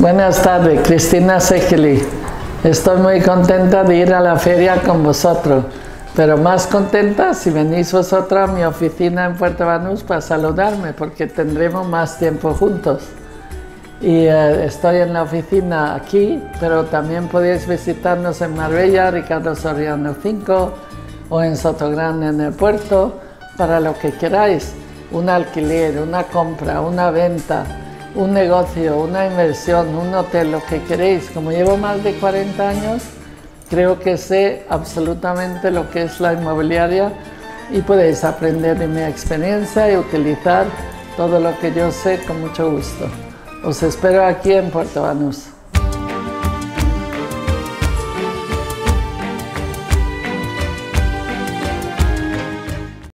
Buenas tardes, Cristina Sekeli. Estoy muy contenta de ir a la feria con vosotros, pero más contenta si venís vosotros a mi oficina en Puerto Banús para saludarme, porque tendremos más tiempo juntos. Y eh, estoy en la oficina aquí, pero también podéis visitarnos en Marbella, Ricardo Soriano 5, o en Sotogrande en el puerto, para lo que queráis. Un alquiler, una compra, una venta, un negocio, una inversión, un hotel, lo que queréis. Como llevo más de 40 años, creo que sé absolutamente lo que es la inmobiliaria y podéis aprender de mi experiencia y utilizar todo lo que yo sé con mucho gusto. Os espero aquí en Puerto Banús.